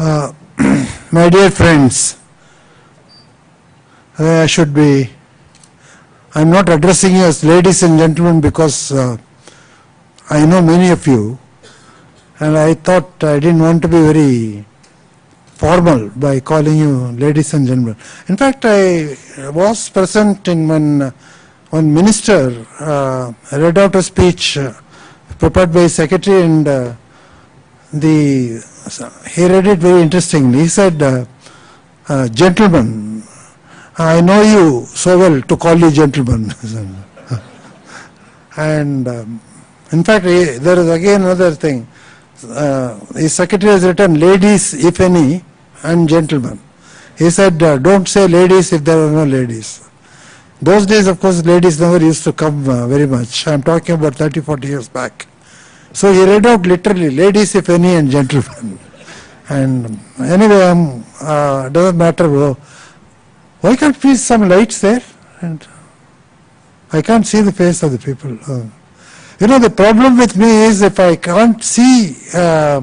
Uh, my dear friends, I should be, I'm not addressing you as ladies and gentlemen because uh, I know many of you and I thought I didn't want to be very formal by calling you ladies and gentlemen. In fact, I was present in when one minister uh, read out a speech uh, prepared by secretary and uh, the he read it very interestingly. He said, uh, uh, "Gentlemen, I know you so well to call you gentlemen." and um, in fact, he- there is again another thing. Uh, his secretary has written, "Ladies, if any, and gentlemen." He said, uh, "Don't say ladies if there are no ladies." Those days, of course, ladies never used to come uh, very much. I'm talking about 30, 40 years back. So he read out literally, ladies if any and gentlemen. And anyway, um, uh, doesn't matter. Why can't we some lights there? And I can't see the face of the people. Uh, you know, the problem with me is if I can't see uh,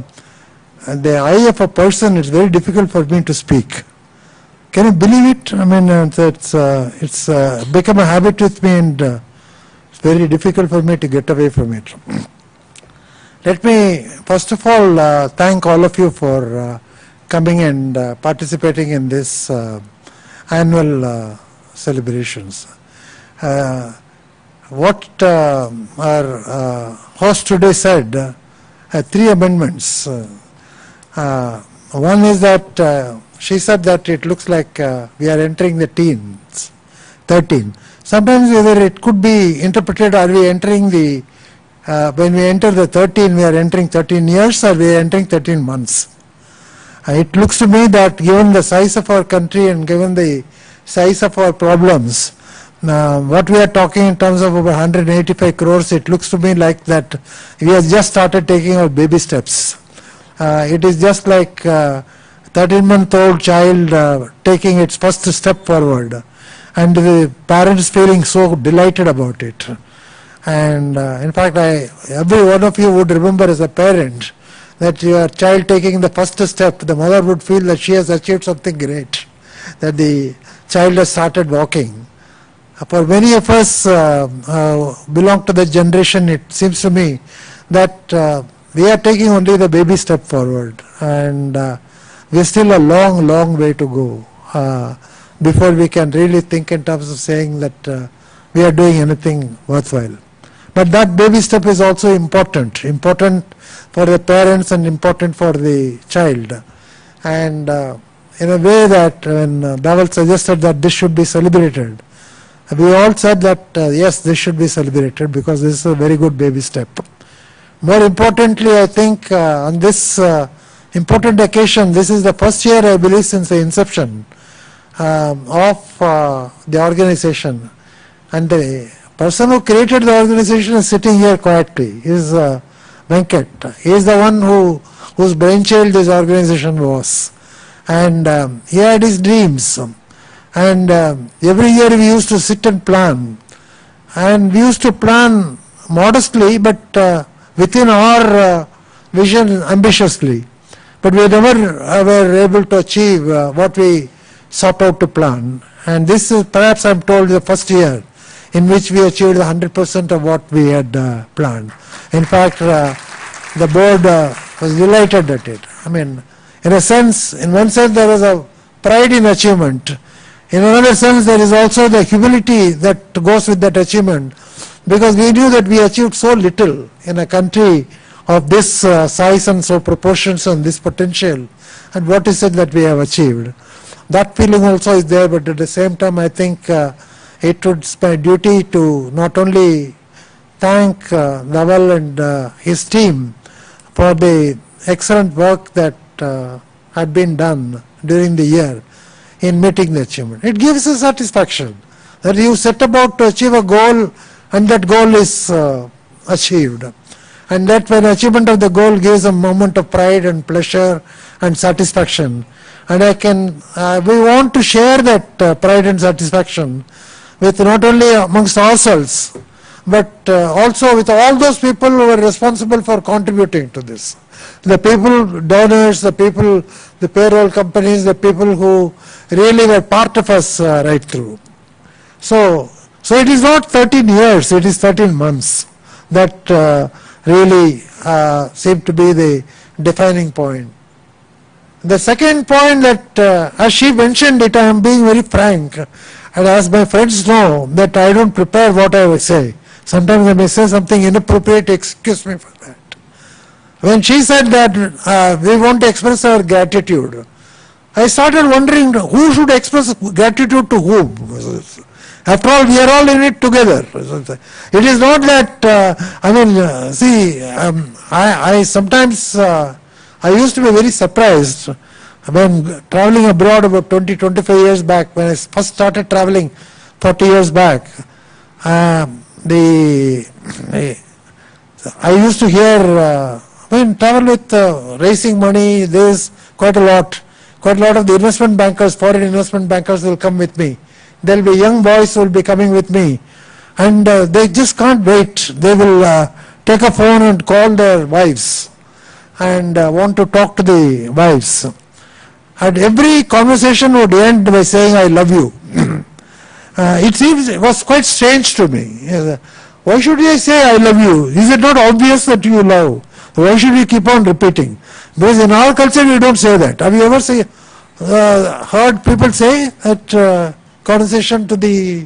the eye of a person, it's very difficult for me to speak. Can you believe it? I mean, uh, it's uh, it's uh, become a habit with me, and uh, it's very difficult for me to get away from it. Let me first of all uh, thank all of you for uh, coming and uh, participating in this uh, annual uh, celebrations. Uh, what our host today said, three amendments. One is that she said that it looks like we are entering the teens, 13. Sometimes either it could be interpreted, are we entering the, uh, when we enter the 13, we are entering 13 years or we are entering 13 months. Uh, it looks to me that given the size of our country and given the size of our problems, uh, what we are talking in terms of over 185 crores, it looks to me like that we have just started taking our baby steps. Uh, it is just like uh, 13 month old child uh, taking its first step forward and the parents feeling so delighted about it. And uh, in fact, I, every one of you would remember as a parent that your child taking the first step, the mother would feel that she has achieved something great, that the child has started walking. For many of us uh, uh, belong to the generation, it seems to me that uh, we are taking only the baby step forward and uh, we are still a long, long way to go uh, before we can really think in terms of saying that uh, we are doing anything worthwhile. But that baby step is also important, important for the parents and important for the child. And uh, in a way that when uh, suggested that this should be celebrated, we all said that uh, yes, this should be celebrated because this is a very good baby step. More importantly, I think uh, on this uh, important occasion, this is the first year, I believe, since the inception um, of uh, the organization. And the person who created the organization is sitting here quietly. Is uh, Venkat. He is the one who whose brainchild this organization was. And um, he had his dreams. And um, every year we used to sit and plan. And we used to plan modestly, but uh, within our uh, vision ambitiously. But we never uh, were able to achieve uh, what we sought out to plan. And this is perhaps I'm told the first year in which we achieved 100% of what we had uh, planned. In fact, uh, the board uh, was delighted at it. I mean, in a sense, in one sense there was a pride in achievement. In another sense, there is also the humility that goes with that achievement because we knew that we achieved so little in a country of this uh, size and so proportions and this potential and what is it that we have achieved. That feeling also is there, but at the same time, I think uh, it would be my duty to not only thank uh, Naval and uh, his team for the excellent work that uh, had been done during the year in meeting the achievement. It gives a satisfaction that you set about to achieve a goal and that goal is uh, achieved. And that when achievement of the goal gives a moment of pride and pleasure and satisfaction. And I can, uh, we want to share that uh, pride and satisfaction with not only amongst ourselves, but uh, also with all those people who were responsible for contributing to this. The people, donors, the people, the payroll companies, the people who really were part of us uh, right through. So, so it is not 13 years, it is 13 months that uh, really uh, seem to be the defining point. The second point that, uh, as she mentioned it, I am being very frank, and as my friends know that I don't prepare what I say. Sometimes I may say something inappropriate, excuse me for that. When she said that uh, we want to express our gratitude, I started wondering who should express gratitude to whom. After all, we are all in it together. It is not that, uh, I mean, uh, see, um, I, I sometimes, uh, I used to be very surprised when traveling abroad about 20, 25 years back, when I first started traveling 40 years back, um, the, the, I used to hear, uh, when travel with uh, raising money, there's quite a lot, quite a lot of the investment bankers, foreign investment bankers will come with me there will be young boys who will be coming with me and uh, they just can't wait. They will uh, take a phone and call their wives and uh, want to talk to the wives. And every conversation would end by saying, I love you. Uh, it seems, it was quite strange to me. Why should I say I love you? Is it not obvious that you love? Why should we keep on repeating? Because in our culture we don't say that. Have you ever say, uh, heard people say that uh, conversation to the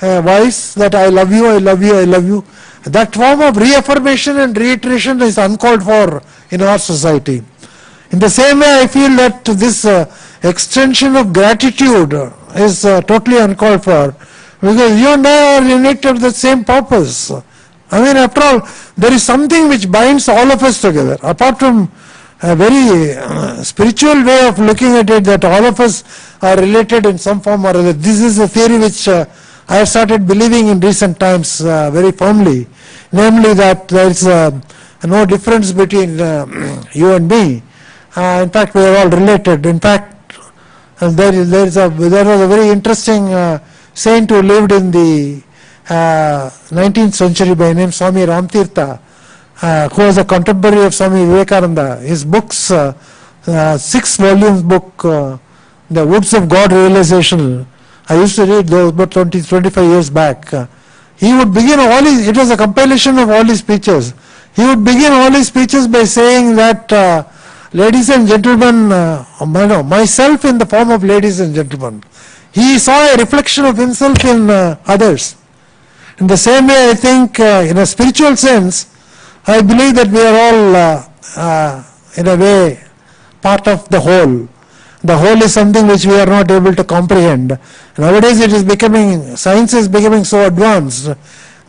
uh, that I love you, I love you, I love you. That form of reaffirmation and reiteration is uncalled for in our society. In the same way, I feel that this uh, extension of gratitude is uh, totally uncalled for because you and I are united it for the same purpose. I mean, after all, there is something which binds all of us together. Apart from a very uh, spiritual way of looking at it, that all of us are related in some form or other. This is a theory which uh, I have started believing in recent times uh, very firmly, namely that there is uh, no difference between uh, you and me. Uh, in fact, we are all related. In fact, uh, there is, there is a there was a very interesting uh, saint who lived in the uh, 19th century by name Swami Ramtirtha, uh, who was a contemporary of Swami Vivekananda. His books, uh, uh, six volumes book, uh, The Woods of God Realization. I used to read those about 20, 25 years back. Uh, he would begin all his, it was a compilation of all his speeches. He would begin all his speeches by saying that, uh, ladies and gentlemen, uh, myself in the form of ladies and gentlemen. He saw a reflection of himself in uh, others. In the same way, I think, uh, in a spiritual sense, I believe that we are all, uh, uh, in a way, part of the whole. The whole is something which we are not able to comprehend. Nowadays, it is becoming, science is becoming so advanced.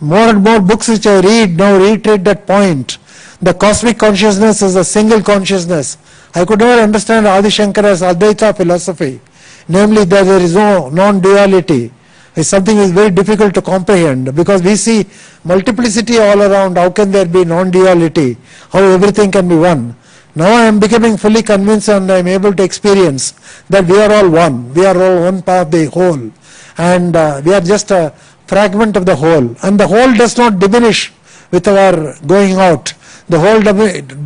More and more books which I read now reiterate that point. The cosmic consciousness is a single consciousness. I could never understand Adi Shankara's Advaita philosophy, namely that there is no non-duality. It's something is very difficult to comprehend because we see multiplicity all around. How can there be non-duality? How everything can be one? Now I am becoming fully convinced and I am able to experience that we are all one. We are all one part of the whole. And uh, we are just a fragment of the whole. And the whole does not diminish with our going out. The whole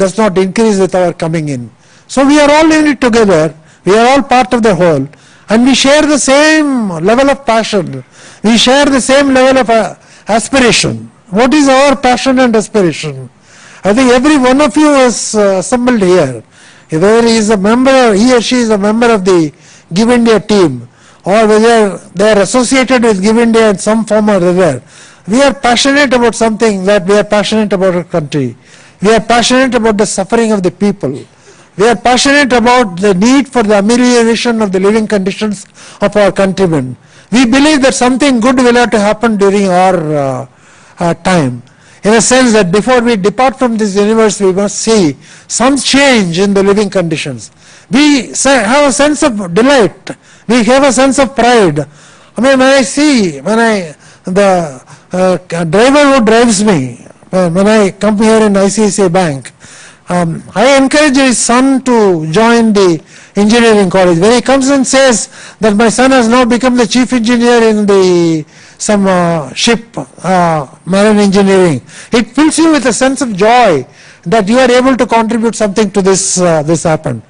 does not increase with our coming in. So we are all in it together. We are all part of the whole. And we share the same level of passion. We share the same level of uh, aspiration. What is our passion and aspiration? I think every one of you is uh, assembled here. Whether he is a member, he or she is a member of the Give India team, or whether they are associated with Give India in some form or other, we are passionate about something that we are passionate about our country. We are passionate about the suffering of the people. We are passionate about the need for the amelioration of the living conditions of our countrymen. We believe that something good will have to happen during our uh, uh, time. In a sense that before we depart from this universe, we must see some change in the living conditions. We have a sense of delight. We have a sense of pride. I mean, when I see, when I, the uh, driver who drives me, when I come here in ICICI Bank, um, I encourage his son to join the engineering college. When he comes and says that my son has now become the chief engineer in the some uh, ship, uh, marine engineering, it fills you with a sense of joy that you are able to contribute something to this, uh, this happened.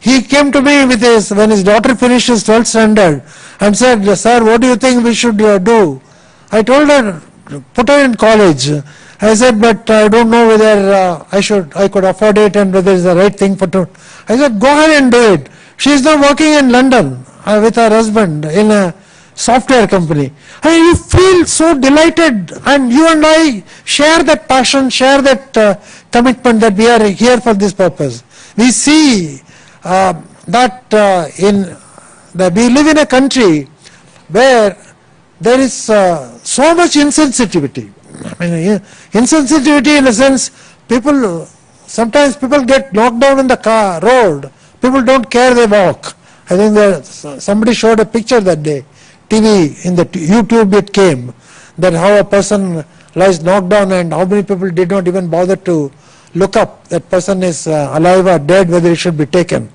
He came to me with his, when his daughter finished his 12th standard and said, sir, what do you think we should uh, do? I told her, put her in college. I said, but I don't know whether uh, I should, I could afford it and whether it's the right thing for to. I said, go ahead and do it. She is now working in London uh, with her husband in a software company. And you feel so delighted and you and I share that passion, share that uh, commitment that we are here for this purpose. We see uh, that uh, in that we live in a country where there is uh, so much insensitivity. I mean, insensitivity in a sense, people sometimes people get knocked down in the car road. People don't care; they walk. I think somebody showed a picture that day, TV in the YouTube it came that how a person lies knocked down and how many people did not even bother to look up that person is uh, alive or dead, whether it should be taken.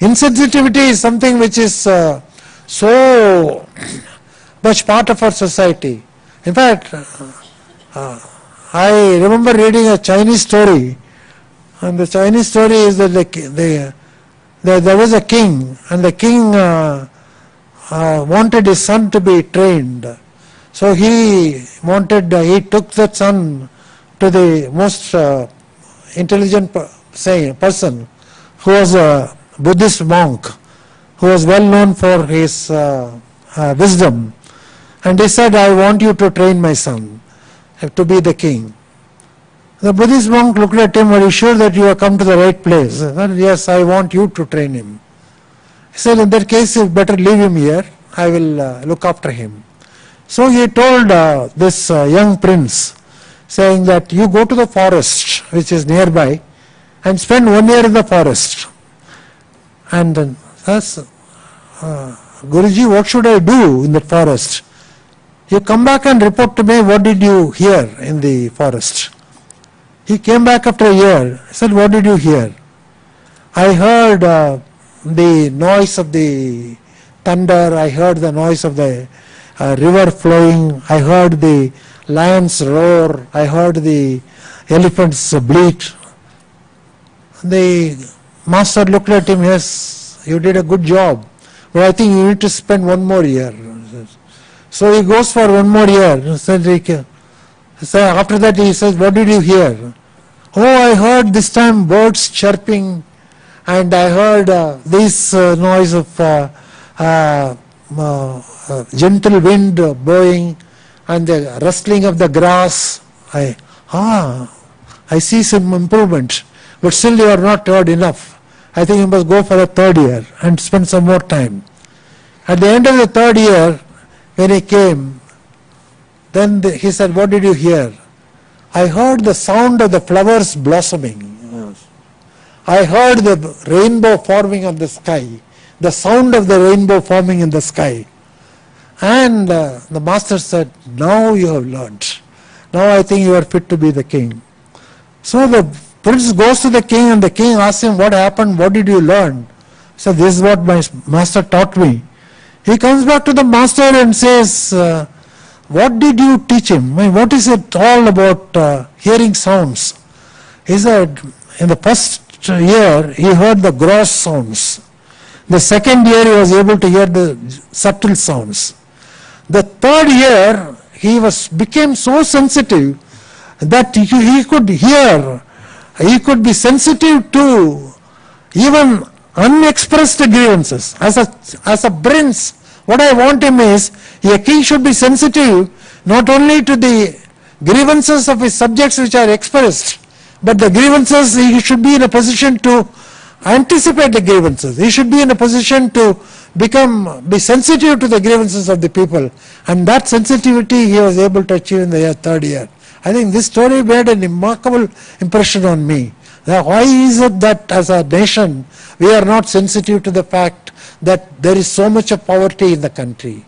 Insensitivity is something which is uh, so much part of our society. In fact, uh, I remember reading a Chinese story, and the Chinese story is that the, the, the there was a king, and the king uh, uh, wanted his son to be trained. So he wanted, he took that son to the most intelligent say, person who was a Buddhist monk who was well known for his uh, uh, wisdom. And he said, I want you to train my son to be the king. The Buddhist monk looked at him, Are you sure that you have come to the right place? Said, yes, I want you to train him. He said, In that case, you better leave him here. I will uh, look after him. So he told uh, this uh, young prince, saying that you go to the forest which is nearby and spend one year in the forest. And then uh, Guruji, what should I do in the forest? You come back and report to me what did you hear in the forest. He came back after a year. He said, what did you hear? I heard uh, the noise of the thunder. I heard the noise of the uh, river flowing. I heard the lions roar. I heard the elephants bleat. The master looked at him, yes, you did a good job. But I think you need to spend one more year. So he goes for one more year. So after that he says, what did you hear? Oh, I heard this time birds chirping and I heard uh, this uh, noise of uh, uh, uh gentle wind blowing and the rustling of the grass. I, ah, I see some improvement, but still you are not heard enough. I think you must go for a third year and spend some more time. At the end of the third year, when he came, then the, he said, what did you hear? I heard the sound of the flowers blossoming. I heard the rainbow forming on the sky, the sound of the rainbow forming in the sky. And uh, the master said, now you have learnt. Now I think you are fit to be the king. So the prince goes to the king and the king asks him, what happened? What did you learn? So this is what my master taught me. He comes back to the master and says, uh, what did you teach him? I mean, what is it all about uh, hearing sounds? He said, in the first year, he heard the gross sounds. The second year, he was able to hear the subtle sounds. The third year, he was became so sensitive that he, he could hear, he could be sensitive to even unexpressed grievances. As a, as a prince, what I want him is, a king should be sensitive not only to the grievances of his subjects which are expressed, but the grievances, he should be in a position to anticipate the grievances. He should be in a position to become, be sensitive to the grievances of the people. And that sensitivity he was able to achieve in the third year. I think this story made a remarkable impression on me. Why is it that as a nation we are not sensitive to the fact that there is so much of poverty in the country?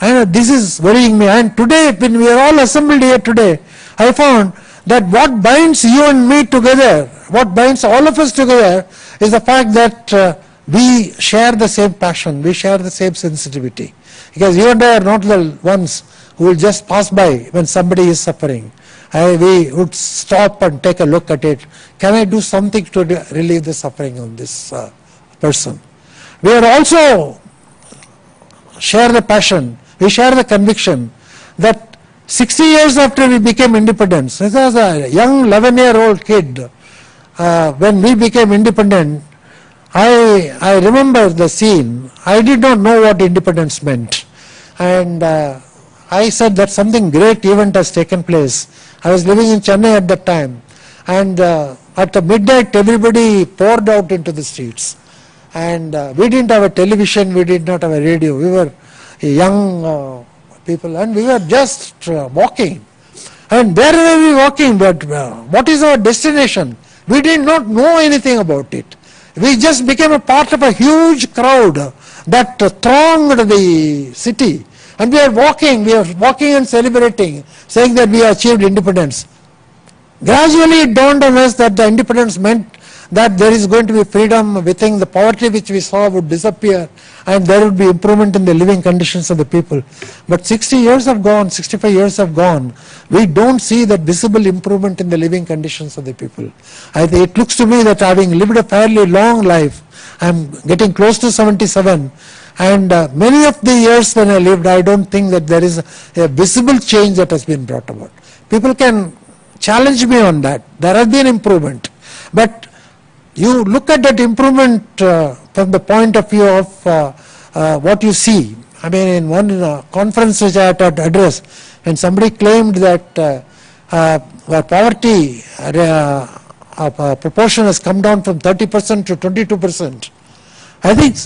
And this is worrying me. And today, when we are all assembled here today, I found that what binds you and me together, what binds all of us together, is the fact that uh, we share the same passion, we share the same sensitivity. Because you and I are not the ones who will just pass by when somebody is suffering. I, we would stop and take a look at it. Can I do something to relieve the suffering of this uh, person? We are also share the passion, we share the conviction that 60 years after we became independent, was a young 11 year old kid, uh, when we became independent, I, I remember the scene. I did not know what independence meant. And uh, I said that something great event has taken place. I was living in Chennai at that time. And uh, at the midnight, everybody poured out into the streets. And uh, we didn't have a television, we did not have a radio. We were young uh, people and we were just uh, walking. And where were we walking? But uh, what is our destination? We did not know anything about it. We just became a part of a huge crowd that thronged the city. And we are walking, we are walking and celebrating, saying that we achieved independence. Gradually it dawned on us that the independence meant that there is going to be freedom within the poverty which we saw would disappear and there would be improvement in the living conditions of the people. But 60 years have gone, 65 years have gone. We don't see that visible improvement in the living conditions of the people. I it looks to me that having lived a fairly long life, I'm getting close to 77, and uh, many of the years when I lived, I don't think that there is a, visible change that has been brought about. People can challenge me on that. There has been improvement. But you look at that improvement uh, from the point of view of uh, uh, what you see. I mean, in one uh, conference which I had to address, when somebody claimed that uh, uh, poverty proportion has come down from 30% to 22%, I think,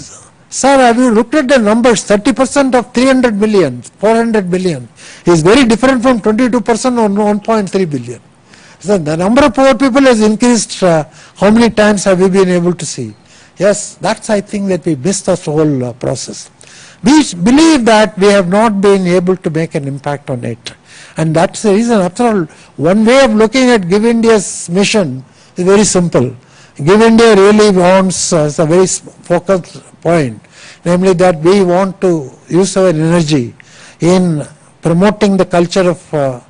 sir, have you looked at the numbers? 30% of 300 million, 400 million is very different from 22% on 1.3 billion. So the number of poor people has increased. Uh, how many times have we been able to see? Yes, that's I think that we missed the whole uh, process. We believe that we have not been able to make an impact on it. And that's the reason, after all, one way of looking at Give India's mission is very simple. Give India really wants uh, a very focused point, namely that we want to use our energy in promoting the culture of uh,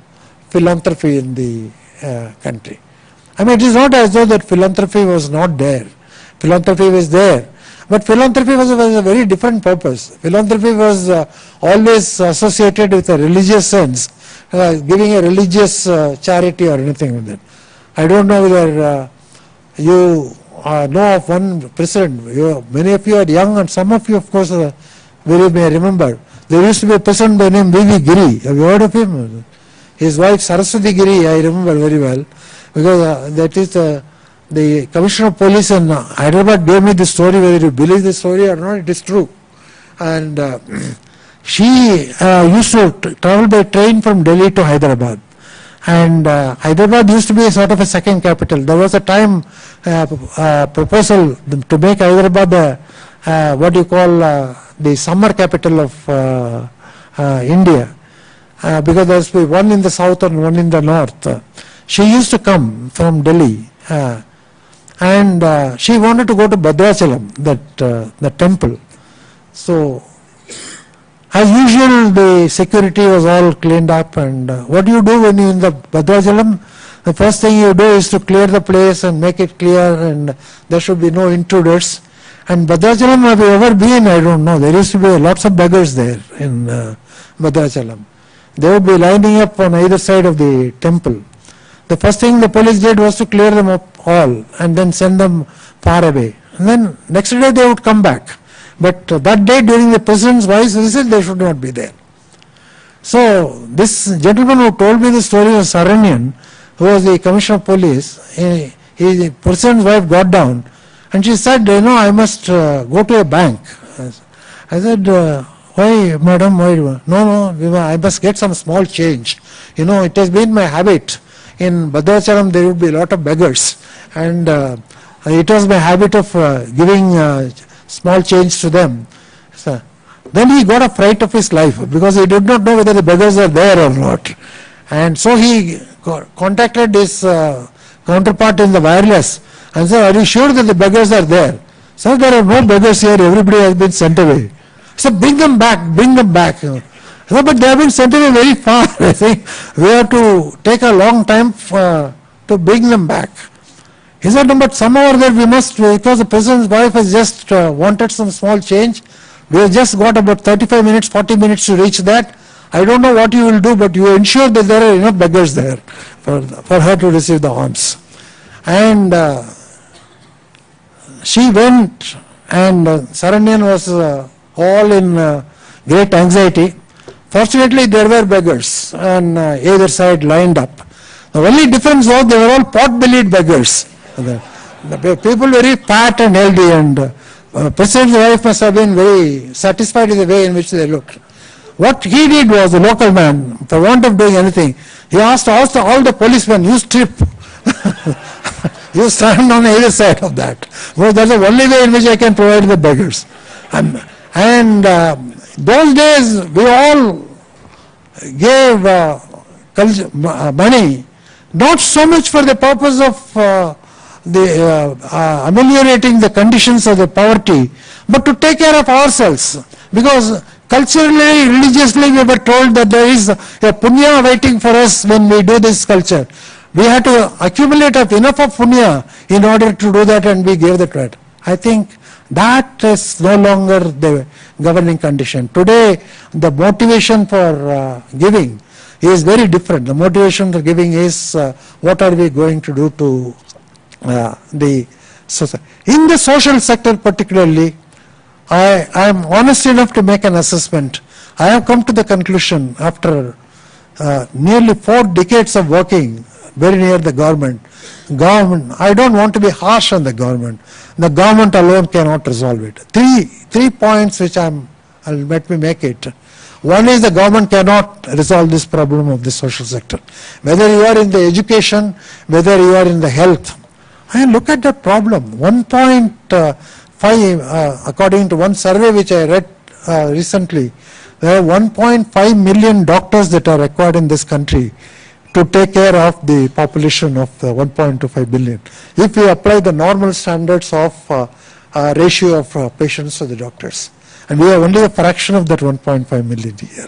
philanthropy in the uh, country. I mean, it is not as though that philanthropy was not there. Philanthropy was there. But philanthropy was, was a very different purpose. Philanthropy was uh, always associated with a religious sense, uh, giving a religious uh, charity or anything like that. I don't know whether you uh, know of one president. You, many of you are young and some of you, of course, uh, very may remember. There used to be a president by name V.V. Giri. Have you heard of him? His wife Saraswati Giri, I remember very well, because uh, that is uh, the Commissioner of Police in uh, Hyderabad gave me the story, whether you believe the story or not, it is true. And uh, she uh, used to travel by train from Delhi to Hyderabad. And uh, Hyderabad used to be sort of a second capital. There was a time proposal to make Hyderabad a, what you call the summer capital of India uh, because there was one in the south and one in the north. Uh, she used to come from Delhi uh, and uh, she wanted to go to Bhadrachalam, that, uh, the temple. So, as usual, the security was all cleaned up and uh, what do you do when you're in the Bhadrachalam? The first thing you do is to clear the place and make it clear and there should be no intruders. And Bhadrachalam, have you ever been? I don't know. There used to be lots of beggars there in uh. They would be lining up on either side of the temple. The first thing the police did was to clear them up all and then send them far away. And then next day they would come back. But that day during the president's vice visit they should not be there. So this gentleman who told me the story was Saranyan, who was the commissioner of police. He, he, the president's wife got down and she said, you know, I must uh, go to a bank. I said, uh, why, madam, why? No, no, I must get some small change. You know, it has been my habit. In Bhadrachalam, there would be a lot of beggars. And uh, it was my habit of uh, giving uh, small change to them. So, then he got a fright of his life because he did not know whether the beggars are there or not. And so he contacted his uh, counterpart in the wireless and said, are you sure that the beggars are there? Sir, there are no beggars here, everybody has been sent away. So bring them back, bring them back. So, but they have been sent away very far. I think we have to take a long time for, to bring them back. He said, no, but somehow or other we must, because the president's wife has just uh, wanted some small change. We have just got about 35 minutes, 40 minutes to reach that. I don't know what you will do, but you ensure that there are enough beggars there for, for her to receive the alms. And uh, she went and uh, Saranyan was uh, all in uh, great anxiety. Fortunately, there were beggars on uh, either side lined up. The only difference was they were all pot-bellied beggars. The, the people very fat and healthy and uh, President's wife must have been very satisfied with the way in which they looked. What he did was, the local man, for want of doing anything, he asked also all the policemen, you strip. you stand on either side of that. Well, that's the only way in which I can provide the beggars. And, and uh, those days, we all gave uh, uh, money, not so much for the purpose of uh, the uh, uh, ameliorating the conditions of the poverty, but to take care of ourselves. Because culturally, religiously, we were told that there is a punya waiting for us when we do this culture. We had to accumulate enough of punya in order to do that, and we gave that right. I think that is no longer the governing condition. Today, the motivation for uh, giving is very different. The motivation for giving is uh, what are we going to do to the society. In the social sector particularly, I, I am honest enough to make an assessment. I have come to the conclusion after uh, nearly four decades of working very near the government. Government, I don't want to be harsh on the government. The government alone cannot resolve it. Three, three points which I'm, I'll let me make it. One is the government cannot resolve this problem of the social sector. Whether you are in the education, whether you are in the health. I look at that problem. 1.5, uh, according to one survey which I read uh, recently, there are 1.5 million doctors that are required in this country to take care of the population of the 1.25 billion. If we apply the normal standards of uh, uh, ratio of uh, patients to the doctors, and we have only a fraction of that 1.5 million here.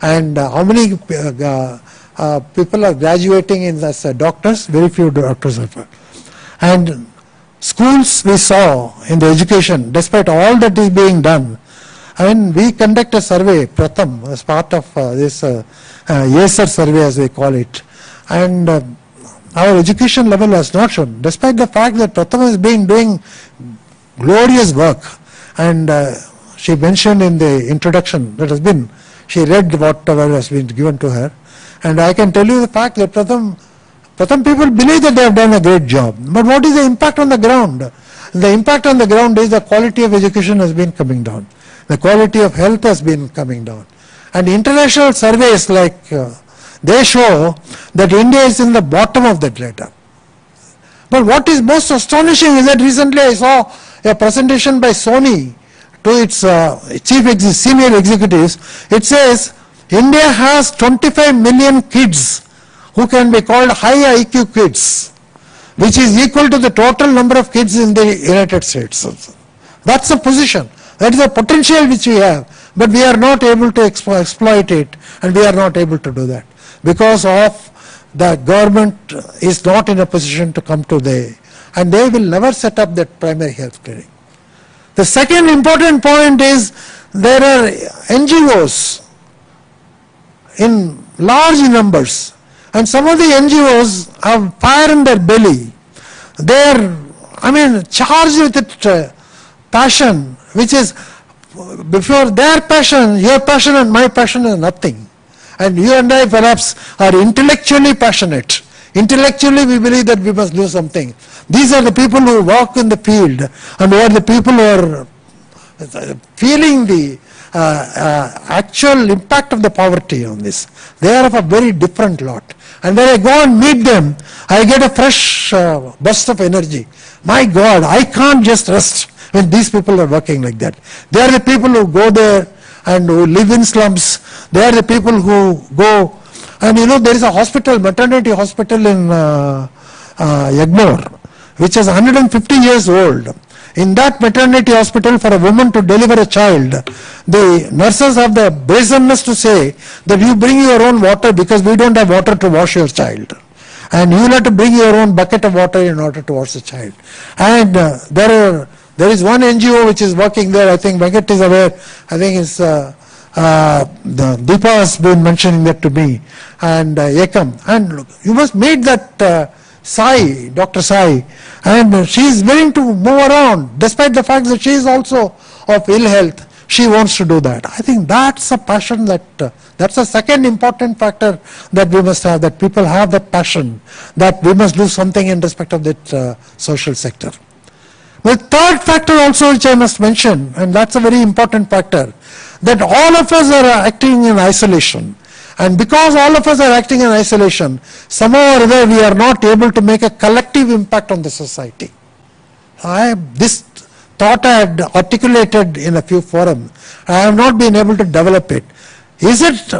And uh, how many uh, uh, people are graduating in as uh, doctors? Very few doctors are. And schools we saw in the education, despite all that is being done, I mean, we conduct a survey, Pratham, as part of uh, this uh, uh, ASER survey as we call it. And uh, our education level has not shown, despite the fact that Pratham has been doing glorious work. And uh, she mentioned in the introduction that has been, she read whatever has been given to her. And I can tell you the fact that Pratham, Pratham people believe that they have done a great job. But what is the impact on the ground? The impact on the ground is the quality of education has been coming down. The quality of health has been coming down. And international surveys like, uh, they show that India is in the bottom of that ladder. But what is most astonishing is that recently I saw a presentation by Sony to its uh, chief ex- senior executives. It says India has 25 million kids who can be called high IQ kids, which is equal to the total number of kids in the United States. That's the position. That is the potential which we have, but we are not able to expo- exploit it, and we are not able to do that because of the government is not in a position to come to the, and they will never set up that primary health clinic. The second important point is there are NGOs in large numbers, and some of the NGOs have fire in their belly. They are, I mean, charged with it, uh, passion, which is before their passion, your passion and my passion is nothing. And you and I perhaps are intellectually passionate. Intellectually, we believe that we must do something. These are the people who walk in the field and who are the people who are uh, feeling the uh, uh, actual impact of the poverty on this. They are of a very different lot. And when I go and meet them, I get a fresh uh, burst of energy. My God, I can't just rest when these people are working like that. They are the people who go there and who live in slums. They are the people who go And you know, there is a hospital, maternity hospital in uh, uh, which is 150 years old. In that maternity hospital, for a woman to deliver a child, the nurses have the brazenness to say that you bring your own water because we don't have water to wash your child. And you will have to bring your own bucket of water in order to wash the child. And uh, there are, there is one NGO which is working there, I think Venkat is aware, I think it's uh, uh, the Deepa has been mentioning that to me, and uh, Ekam. And look, you must meet that uh, Sai, Dr. Sai, and she is willing to move around, despite the fact that she is also of ill health. She wants to do that. I think that's a passion that, uh, that's a second important factor that we must have, that people have that passion, that we must do something in respect of that uh, social sector. The third factor also which I must mention, and that's a very important factor, that all of us are acting in isolation. And because all of us are acting in isolation, somehow or other we are not able to make a collective impact on the society. I, this thought I had articulated in a few forums, I have not been able to develop it. Is it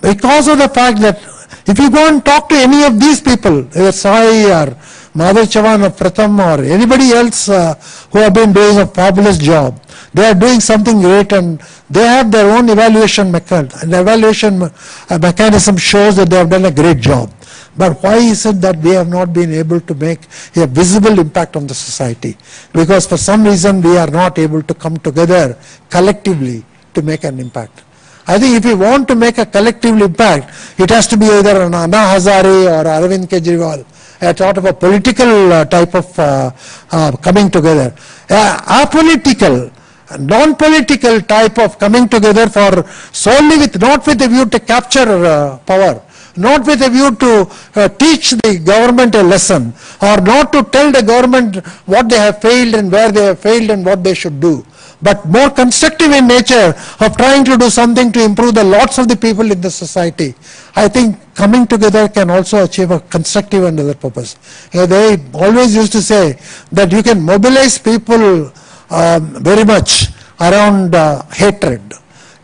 because of the fact that if you go and talk to any of these people, Sai or Madhav Chavan or Pratham or anybody else uh, who have been doing a fabulous job, they are doing something great and they have their own evaluation mechanism. And the evaluation uh, mechanism shows that they have done a great job. But why is it that we have not been able to make a visible impact on the society? Because for some reason we are not able to come together collectively to make an impact. I think if we want to make a collective impact, it has to be either an Anna Hazare or Arvind Kejriwal, a sort of a political uh, type of uh, uh, coming together. Uh, apolitical, non-political type of coming together for solely with, not with a view to capture uh, power, not with a view to uh, teach the government a lesson or not to tell the government what they have failed and where they have failed and what they should do but more constructive in nature of trying to do something to improve the lots of the people in the society. I think coming together can also achieve a constructive and other purpose. Know, they always used to say that you can mobilize people um, very much around uh, hatred.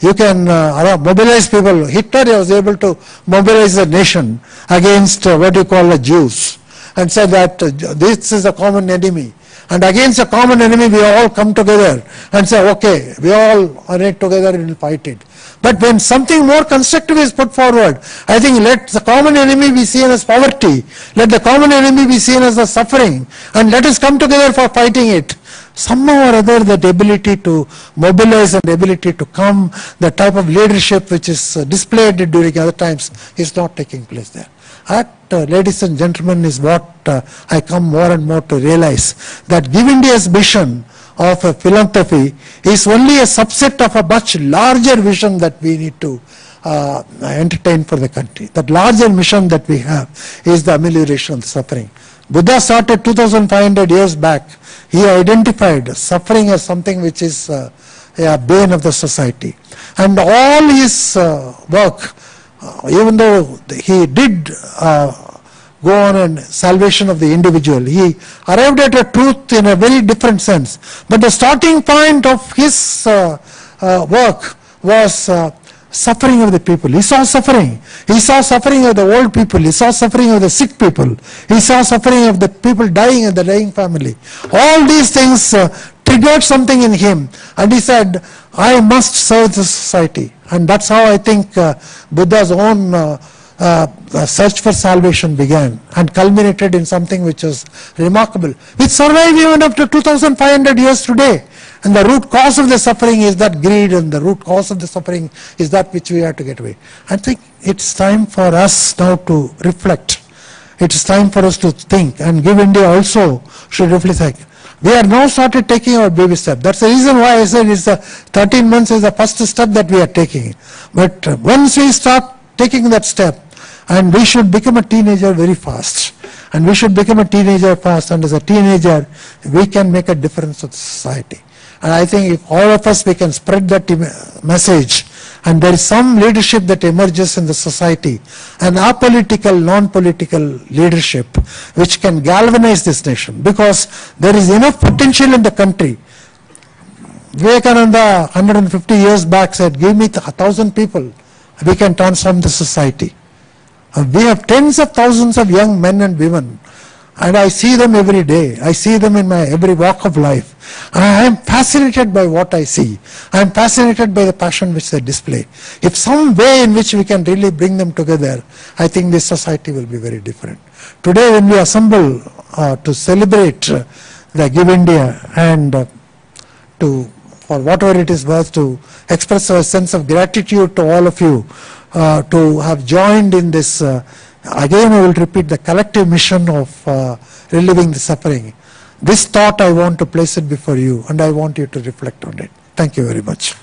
You can uh, mobilize people. Hitler was able to mobilize the nation against uh, what you call the Jews and said that uh, this is a common enemy. And against a common enemy, we all come together and say, okay, we all are it together and will fight it. But when something more constructive is put forward, I think let the common enemy be seen as poverty, let the common enemy be seen as the suffering, and let us come together for fighting it. Somehow or other, that ability to mobilize and ability to come, the type of leadership which is displayed during other times is not taking place there. That, uh, ladies and gentlemen, is what uh, I come more and more to realize that Give India's mission of a philanthropy is only a subset of a much larger vision that we need to uh, entertain for the country. That larger mission that we have is the amelioration of suffering. Buddha started 2500 years back. He identified suffering as something which is uh, a bane of the society. And all his uh, work even though he did uh, go on in salvation of the individual, he arrived at a truth in a very different sense. But the starting point of his uh, uh work was uh, suffering of the people. He saw suffering. He saw suffering of the old people. He saw suffering of the sick people. He saw suffering of the people dying in the dying family. All these things uh, triggered something in him. And he said, I must serve the society. And that's how I think uh, Buddha's own uh, uh, search for salvation began and culminated in something which is remarkable, which survived even after 2500 years today. And the root cause of the suffering is that greed, and the root cause of the suffering is that which we have to get away. I think it's time for us now to reflect. It's time for us to think, and Give India also should reflect. We are now started taking our baby step. That's the reason why I said it's the 13 months is the first step that we are taking. But once we start taking that step, and we should become a teenager very fast. And we should become a teenager fast, and as a teenager, we can make a difference to society. And I think if all of us, we can spread that message, and there is some leadership that emerges in the society, an apolitical, non-political leadership, which can galvanize this nation, because there is enough potential in the country. Vivekananda, 150 years back, said, give me a thousand people, we can transform the society. Uh, we have tens of thousands of young men and women and I see them every day. I see them in my every walk of life. And I am fascinated by what I see. I am fascinated by the passion which they display. If some way in which we can really bring them together, I think this society will be very different. Today when we assemble uh, to celebrate uh, the Give India and uh, to, for whatever it is worth, to express our sense of gratitude to all of you uh, to have joined in this uh, Again, I will repeat the collective mission of uh, relieving the suffering. This thought I want to place it before you and I want you to reflect on it. Thank you very much.